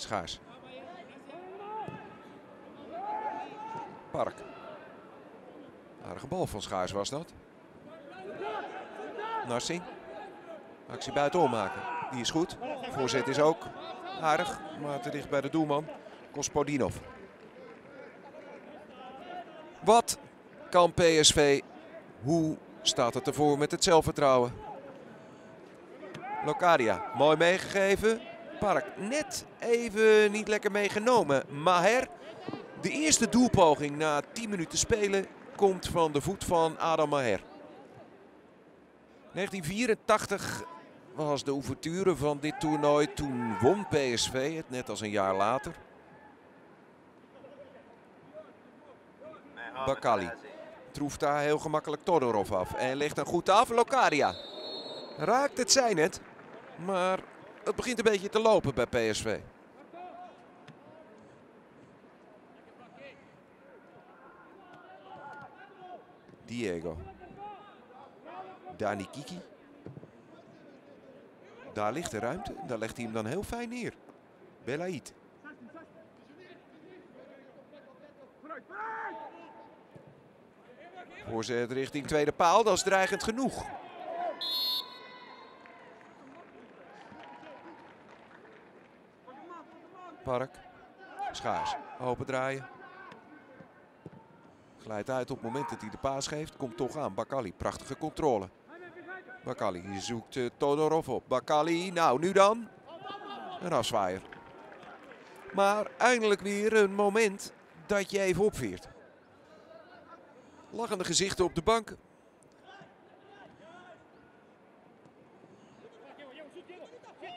Schaars. Park. Aardige bal van Schaars was dat. Narsing. Actie buitenom maken. Die is goed. Voorzet is ook aardig, maar te dicht bij de doelman. Kospodinov. Wat kan PSV? Hoe staat het ervoor met het zelfvertrouwen? Locadia, mooi meegegeven. Park net even niet lekker meegenomen. Maher, de eerste doelpoging na 10 minuten spelen komt van de voet van Adam Maher. 1984 was de ouverture van dit toernooi. Toen won PSV het, net als een jaar later. Bakali troeft daar heel gemakkelijk Todorov af. En legt een goed af. Locadia raakt het zijn het. Maar het begint een beetje te lopen bij PSV. Diego. Dani Kiki. Daar ligt de ruimte. Daar legt hij hem dan heel fijn neer. Belaid. Voorzet richting tweede paal. Dat is dreigend genoeg. Schaars. Open draaien. Glijdt uit op het moment dat hij de paas geeft. Komt toch aan. Bakali. Prachtige controle. Bakali zoekt uh, Todorov op. Bakali. Nou, nu dan. Een afzwaaier. Maar eindelijk weer een moment dat je even opveert. Lachende gezichten op de bank.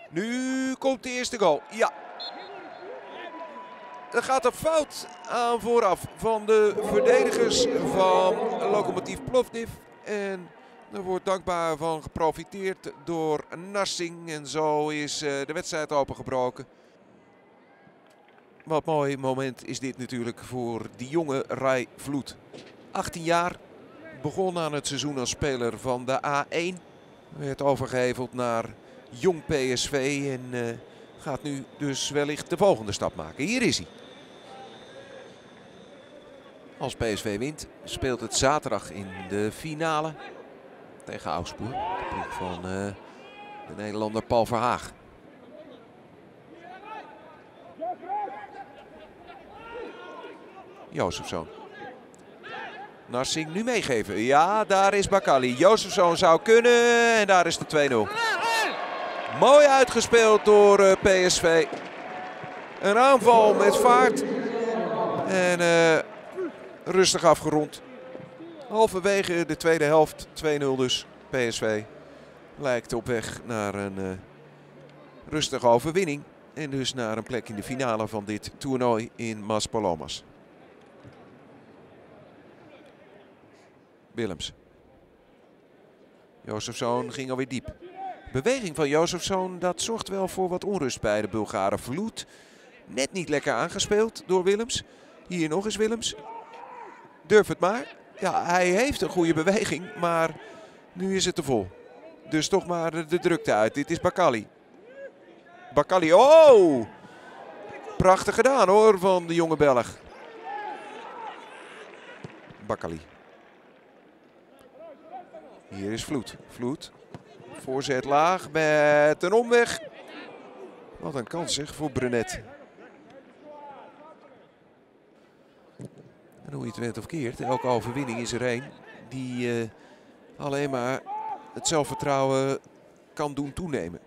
Nu komt de eerste goal. Ja. Er gaat een fout aan vooraf van de verdedigers van Lokomotief Plovdiv. En er wordt dankbaar van geprofiteerd door Narsing. En zo is uh, de wedstrijd opengebroken. Wat mooi moment is dit natuurlijk voor die jonge Rai Vloed. 18 jaar, begon aan het seizoen als speler van de A1. Werd overgeheveld naar jong PSV en uh, gaat nu dus wellicht de volgende stap maken. Hier is hij. Als PSV wint speelt het zaterdag in de finale tegen Augsburg. De ploeg van uh, de Nederlander Paul Verhaag. Jozefzoon. Narsing nu meegeven. Ja, daar is Bakali. Jozefzoon zou kunnen en daar is de 2-0. Mooi uitgespeeld door uh, PSV. Een aanval met vaart. En uh, rustig afgerond. Halverwege de tweede helft 2-0 dus. PSV lijkt op weg naar een uh, rustige overwinning. En dus naar een plek in de finale van dit toernooi in Maspalomas. Willems. Jozefzoon ging alweer diep. Beweging van Jozefzoon, dat zorgt wel voor wat onrust bij de Bulgaren. Vloed net niet lekker aangespeeld door Willems. Hier nog eens Willems. Durf het maar. Ja, hij heeft een goede beweging, maar nu is het te vol. Dus toch maar de drukte uit. Dit is Bakali. Bakali, oh! Prachtig gedaan hoor van de jonge Belg. Bakali. Hier is Vloed. Vloed. Voorzet laag met een omweg. Wat een kans zeg voor Brunet. En hoe je het went of keert, elke overwinning is er een die uh, alleen maar het zelfvertrouwen kan doen toenemen.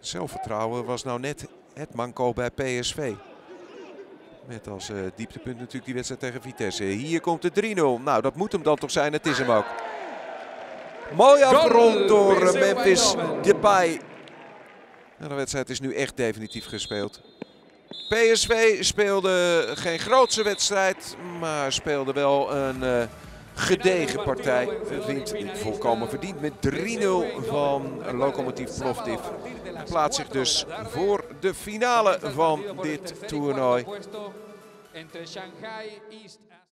Zelfvertrouwen was nou net het manco bij PSV. Met als uh, dieptepunt natuurlijk die wedstrijd tegen Vitesse. Hier komt de 3-0. Nou, dat moet hem dan toch zijn. Het is hem ook. Mooi afgerond door Memphis Depay. En de wedstrijd is nu echt definitief gespeeld. PSV speelde geen grootse wedstrijd, maar speelde wel een uh, gedegen partij. Wint volkomen verdiend met 3-0 van Lokomotief Plovdiv. Plaatst zich dus voor de finale van dit toernooi.